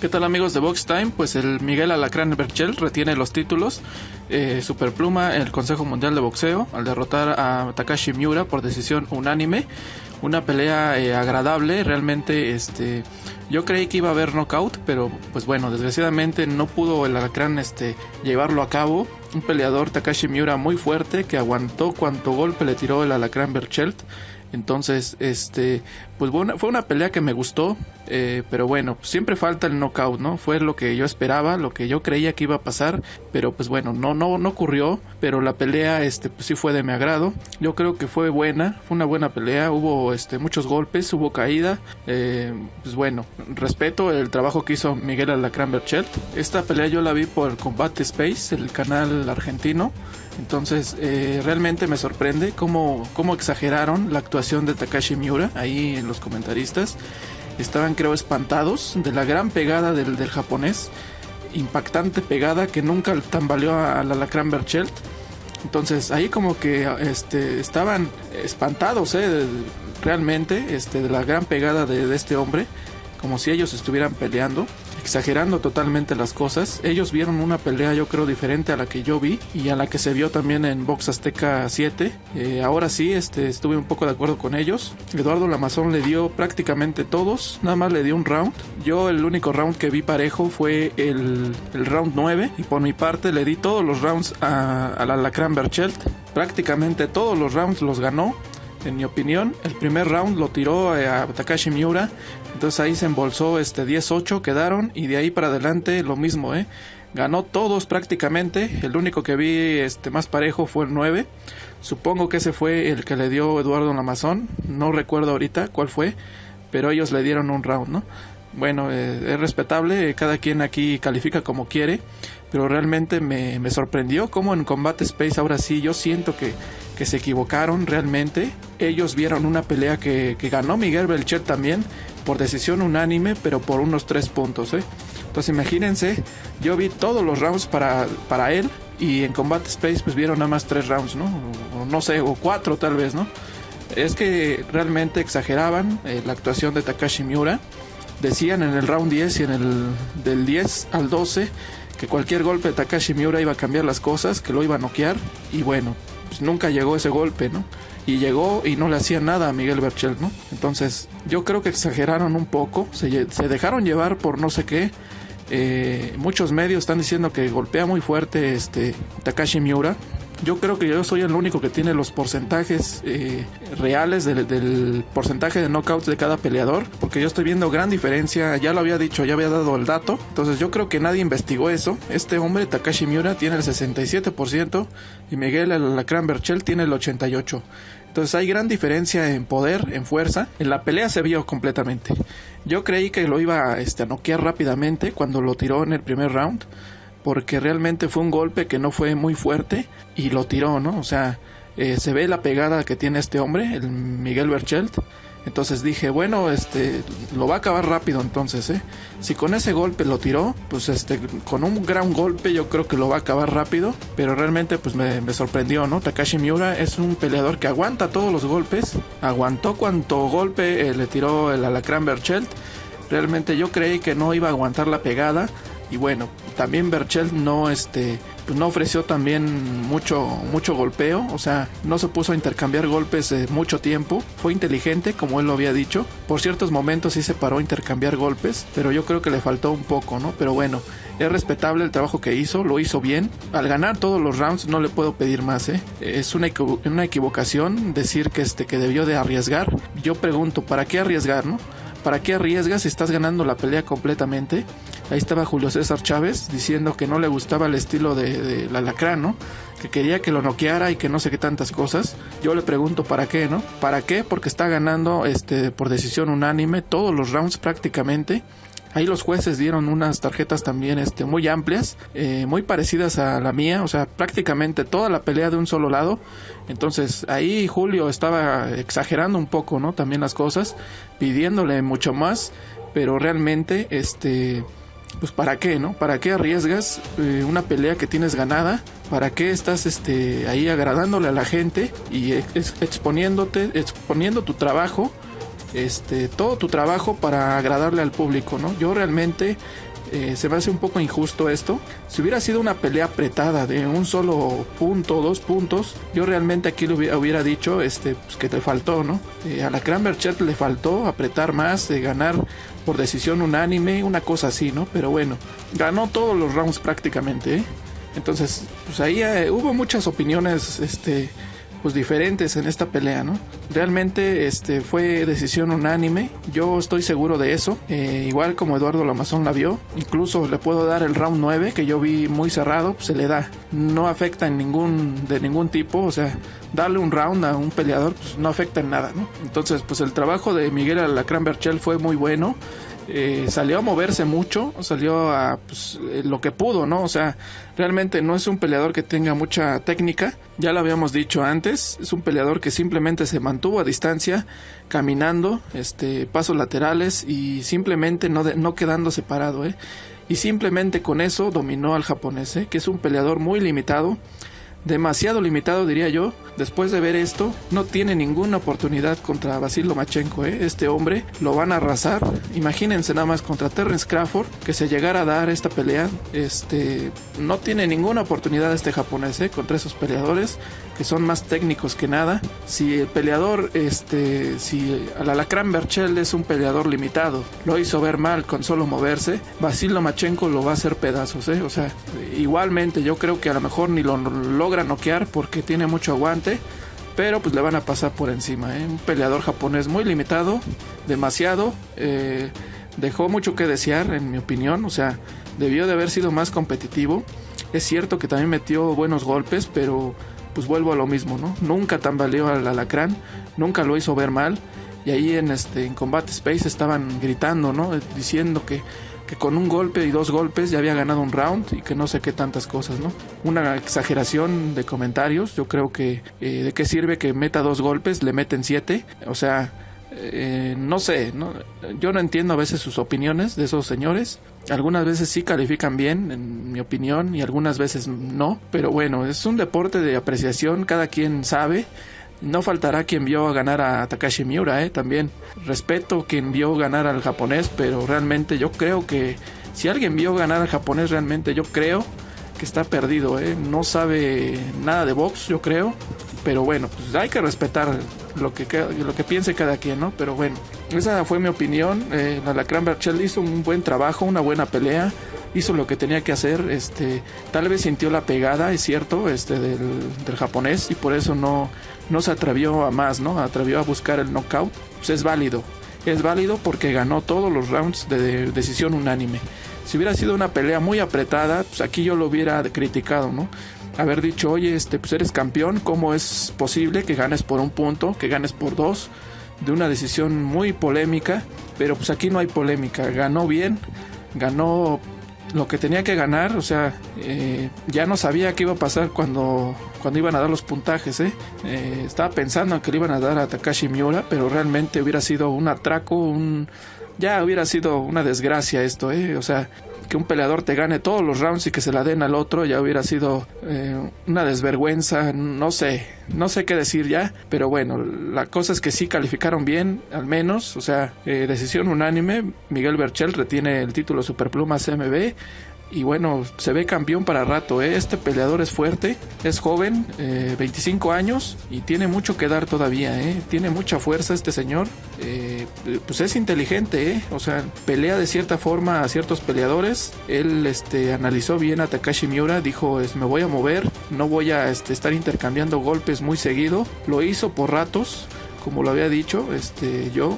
¿Qué tal amigos de Box Time? Pues el Miguel Alacrán Berchel retiene los títulos eh, Superpluma en el Consejo Mundial de Boxeo al derrotar a Takashi Miura por decisión unánime. Una pelea eh, agradable, realmente este yo creí que iba a haber knockout, pero pues bueno, desgraciadamente no pudo el Alacrán este, llevarlo a cabo. Un peleador Takashi Miura muy fuerte que aguantó cuanto golpe le tiró el Alacrán Berchelt entonces, este, pues bueno, fue una pelea que me gustó, eh, pero bueno, siempre falta el knockout, ¿no? Fue lo que yo esperaba, lo que yo creía que iba a pasar, pero pues bueno, no, no, no ocurrió, pero la pelea, este, pues sí fue de mi agrado. Yo creo que fue buena, fue una buena pelea, hubo, este, muchos golpes, hubo caída, eh, pues bueno, respeto el trabajo que hizo Miguel Alacrán Berchelt. Esta pelea yo la vi por Combate Space, el canal argentino. Entonces, eh, realmente me sorprende cómo, cómo exageraron la actuación de Takashi Miura ahí en los comentaristas. Estaban, creo, espantados de la gran pegada del, del japonés. Impactante pegada que nunca tambaleó a, la Lacran Berchelt. Entonces, ahí como que este, estaban espantados, eh, realmente, este, de la gran pegada de este hombre. Como si ellos estuvieran peleando exagerando totalmente las cosas. Ellos vieron una pelea yo creo diferente a la que yo vi y a la que se vio también en Box Azteca 7. Eh, ahora sí, este, estuve un poco de acuerdo con ellos. Eduardo Lamazón le dio prácticamente todos, nada más le dio un round. Yo el único round que vi parejo fue el, round 9 y por mi parte le di todos los rounds a, la Lacran Berchelt. Prácticamente todos los rounds los ganó en mi opinión. El primer round lo tiró eh, a Takashi Miura. Entonces ahí se embolsó este 10-8 quedaron y de ahí para adelante lo mismo, ¿eh? Ganó todos prácticamente. El único que vi este más parejo fue el 9. Supongo que ese fue el que le dio Eduardo Lamazón. No recuerdo ahorita cuál fue, pero ellos le dieron un round, ¿no? Bueno, eh, es respetable, cada quien aquí califica como quiere, pero realmente me, sorprendió como en Combate Space ahora sí yo siento que que se equivocaron realmente. Ellos vieron una pelea que, ganó Miguel Belcher también por decisión unánime, pero por unos tres puntos. ¿eh? Entonces imagínense, yo vi todos los rounds para, para él y en Combat Space pues vieron nada más tres rounds, ¿no? O, no sé, o cuatro tal vez, ¿no? Es que realmente exageraban eh, la actuación de Takashi Miura. Decían en el round 10 y en el del 10 al 12 que cualquier golpe de Takashi Miura iba a cambiar las cosas, que lo iba a noquear. Y bueno, pues nunca llegó ese golpe, ¿no? Y llegó y no le hacía nada a Miguel Berchel, ¿no? Entonces, yo creo que exageraron un poco, se, dejaron llevar por no sé qué. Eh, muchos medios están diciendo que golpea muy fuerte este Takashi Miura, yo creo que yo soy el único que tiene los porcentajes eh, reales del, porcentaje de knockouts de cada peleador, porque yo estoy viendo gran diferencia, ya lo había dicho, ya había dado el dato, entonces yo creo que nadie investigó eso. Este hombre, Takashi Miura, tiene el 67% y Miguel Alacrán Berchel tiene el 88%. Entonces hay gran diferencia en poder, en fuerza. En la pelea se vio completamente. Yo creí que lo iba este, a noquear rápidamente cuando lo tiró en el primer round porque realmente fue un golpe que no fue muy fuerte y lo tiró, ¿no? O sea, eh, se ve la pegada que tiene este hombre, el Miguel Berchelt. Entonces dije, bueno, este, lo va a acabar rápido entonces, ¿eh? Si con ese golpe lo tiró, pues este, con un gran golpe yo creo que lo va a acabar rápido, pero realmente pues me, sorprendió, ¿no? Takashi Miura es un peleador que aguanta todos los golpes, aguantó cuanto golpe eh, le tiró el alacrán Berchelt. Realmente yo creí que no iba a aguantar la pegada, y bueno, también Berchelt no este pues no ofreció también mucho mucho golpeo, o sea, no se puso a intercambiar golpes mucho tiempo, fue inteligente como él lo había dicho. Por ciertos momentos sí se paró a intercambiar golpes, pero yo creo que le faltó un poco, ¿no? Pero bueno, es respetable el trabajo que hizo, lo hizo bien. Al ganar todos los rounds no le puedo pedir más, ¿eh? Es una, una equivocación decir que este que debió de arriesgar. Yo pregunto, ¿para qué arriesgar, no? ¿Para qué arriesgas estás ganando la pelea completamente? Ahí estaba Julio César Chávez diciendo que no le gustaba el estilo de, la lacrán, ¿no? Que quería que lo noqueara y que no sé qué tantas cosas. Yo le pregunto para qué, ¿no? ¿Para qué? Porque está ganando este, por decisión unánime todos los rounds prácticamente. Ahí los jueces dieron unas tarjetas también este, muy amplias, eh, muy parecidas a la mía, o sea, prácticamente toda la pelea de un solo lado. Entonces ahí Julio estaba exagerando un poco, ¿no? También las cosas, pidiéndole mucho más, pero realmente, este, pues para qué, ¿no? ¿Para qué arriesgas eh, una pelea que tienes ganada? ¿Para qué estás este, ahí agradándole a la gente y exponiéndote, exponiendo tu trabajo? Este, todo tu trabajo para agradarle al público, ¿no? Yo realmente eh, se me hace un poco injusto esto. Si hubiera sido una pelea apretada de un solo punto, dos puntos, yo realmente aquí le hubiera, dicho este, pues, que te faltó, ¿no? Eh, a la Cranberchet le faltó apretar más, de ganar por decisión unánime, una cosa así, ¿no? Pero bueno, ganó todos los rounds prácticamente, ¿eh? Entonces, pues ahí hubo muchas opiniones, este pues diferentes en esta pelea, ¿no? Realmente este fue decisión unánime, yo estoy seguro de eso, eh, igual como Eduardo Lamazón la vio, incluso le puedo dar el round 9 que yo vi muy cerrado, pues se le da, no afecta en ningún de ningún tipo, o sea, darle un round a un peleador pues no afecta en nada, ¿no? Entonces, pues el trabajo de Miguel Alacrán Berchel fue muy bueno. Eh, salió a moverse mucho, salió a pues, eh, lo que pudo, ¿no? O sea, realmente no es un peleador que tenga mucha técnica, ya lo habíamos dicho antes, es un peleador que simplemente se mantuvo a distancia, caminando, este, pasos laterales y simplemente no, no quedando separado, ¿eh? Y simplemente con eso dominó al japonés, ¿eh? que es un peleador muy limitado demasiado limitado diría yo. Después de ver esto, no tiene ninguna oportunidad contra Basil Lomachenko. ¿eh? Este hombre lo van a arrasar. Imagínense nada más contra Terrence Crawford que se llegara a dar esta pelea. Este no tiene ninguna oportunidad este japonés ¿eh? contra esos peleadores que son más técnicos que nada. Si el peleador, este, si al alacrán Berchel es un peleador limitado, lo hizo ver mal con solo moverse, Basil Lomachenko lo va a hacer pedazos, ¿eh? O sea, igualmente yo creo que a lo mejor ni lo logra noquear porque tiene mucho aguante. Pero pues le van a pasar por encima. ¿eh? Un peleador japonés muy limitado, demasiado. Eh, dejó mucho que desear, en mi opinión. O sea, debió de haber sido más competitivo. Es cierto que también metió buenos golpes, pero pues vuelvo a lo mismo, ¿no? Nunca tambaleó al alacrán, nunca lo hizo ver mal. Y ahí en este en Combat Space estaban gritando, ¿no? Diciendo que, que con un golpe y dos golpes ya había ganado un round y que no sé qué tantas cosas, ¿no? Una exageración de comentarios. Yo creo que eh, de qué sirve que meta dos golpes, le meten siete. O sea, eh, no sé, yo no entiendo a veces sus opiniones de esos señores. Algunas veces sí califican bien, en mi opinión, y algunas veces no. Pero bueno, es un deporte de apreciación, cada quien sabe. No faltará quien vio ganar a Takashi Miura, ¿eh? También respeto quien vio ganar al japonés, pero realmente yo creo que si alguien vio ganar al japonés, realmente yo creo que está perdido, ¿eh? No sabe nada de box, yo creo. Pero bueno, pues hay que respetar lo que, lo que piense cada quien, ¿no? Pero bueno, esa fue mi opinión. Eh, Alacrán Berchel hizo un buen trabajo, una buena pelea. Hizo lo que tenía que hacer. Este, tal vez sintió la pegada, es cierto, este, del, del japonés y por eso no, no se atrevió a más, ¿no? Atrevió a buscar el knockout. Pues es válido. Es válido porque ganó todos los rounds de decisión unánime. Si hubiera sido una pelea muy apretada, pues aquí yo lo hubiera criticado, ¿no? Haber dicho, oye, este, pues eres campeón, ¿cómo es posible que ganes por un punto, que ganes por dos? De una decisión muy polémica, pero pues aquí no hay polémica. Ganó bien, ganó lo que tenía que ganar, o sea, eh, ya no sabía qué iba a pasar cuando, cuando iban a dar los puntajes, ¿eh? ¿eh? Estaba pensando que le iban a dar a Takashi Miura, pero realmente hubiera sido un atraco, un... Ya hubiera sido una desgracia esto, ¿eh? O sea, que un peleador te gane todos los rounds y que se la den al otro ya hubiera sido eh, una desvergüenza, no sé, no sé qué decir ya, pero bueno, la cosa es que sí calificaron bien, al menos, o sea, eh, decisión unánime, Miguel Berchel retiene el título Superpluma CMB, y bueno, se ve campeón para rato. ¿eh? Este peleador es fuerte, es joven, 25 años y tiene mucho que dar todavía. ¿eh? Tiene mucha fuerza este señor. Eh, pues es inteligente, ¿eh? o sea, pelea de cierta forma a ciertos peleadores. Él este, analizó bien a Takashi Miura, dijo: es, Me voy a mover, no voy a este, estar intercambiando golpes muy seguido. Lo hizo por ratos como lo había dicho este yo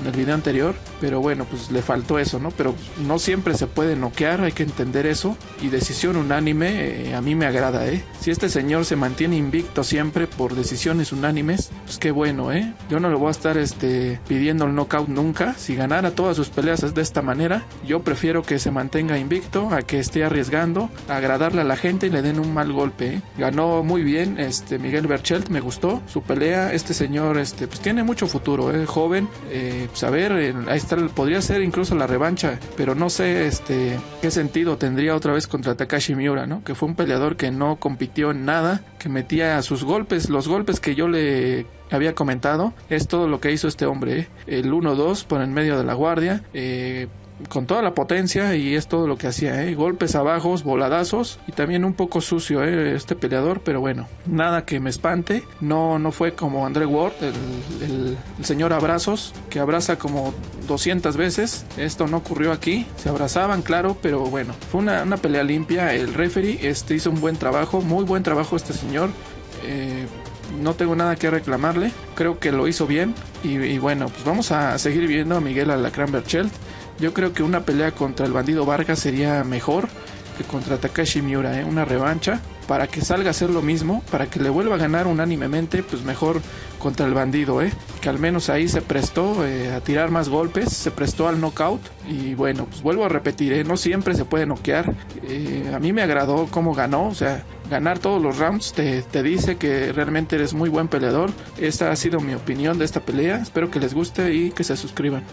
en el video anterior, pero bueno, pues le faltó eso, ¿no? Pero no siempre se puede noquear, hay que entender eso. Y decisión unánime, eh, a mí me agrada, ¿eh? Si este señor se mantiene invicto siempre por decisiones unánimes, pues qué bueno, ¿eh? Yo no le voy a estar este, pidiendo el knockout nunca. Si ganara todas sus peleas de esta manera, yo prefiero que se mantenga invicto a que esté arriesgando, a agradarle a la gente y le den un mal golpe, ¿eh? Ganó muy bien este Miguel Berchelt, me gustó su pelea. Este señor este, pues tiene mucho futuro, ¿eh? Joven, eh, eh, pues a ver, ahí podría ser incluso la revancha, pero no sé este qué sentido tendría otra vez contra Takashi Miura, ¿no? Que fue un peleador que no compitió en nada, que metía sus golpes, los golpes que yo le había comentado, es todo lo que hizo este hombre. ¿eh? El 1-2 por en medio de la guardia, eh, con toda la potencia y es todo lo que hacía, ¿eh? golpes abajos, voladazos y también un poco sucio ¿eh? este peleador, pero bueno, nada que me espante, no, no fue como André Ward, el, señor abrazos, que abraza como 200 veces, esto no ocurrió aquí, se abrazaban, claro, pero bueno, fue una, pelea limpia, el referee este, hizo un buen trabajo, muy buen trabajo este señor. Eh, no tengo nada que reclamarle, creo que lo hizo bien. Y, bueno, pues vamos a seguir viendo a Miguel Alacrán Berchelt yo creo que una pelea contra el bandido Vargas sería mejor que contra Takashi Miura, ¿eh? una revancha para que salga a hacer lo mismo, para que le vuelva a ganar unánimemente, pues mejor contra el bandido, ¿eh? que al menos ahí se prestó eh, a tirar más golpes, se prestó al knockout y bueno, pues vuelvo a repetir, ¿eh? no siempre se puede noquear, eh, a mí me agradó cómo ganó, o sea, ganar todos los rounds te, te, dice que realmente eres muy buen peleador, esta ha sido mi opinión de esta pelea, espero que les guste y que se suscriban.